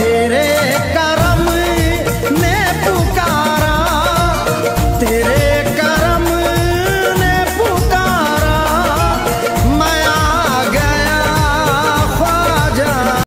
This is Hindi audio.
तेरे करम ने पुकारा तेरे कर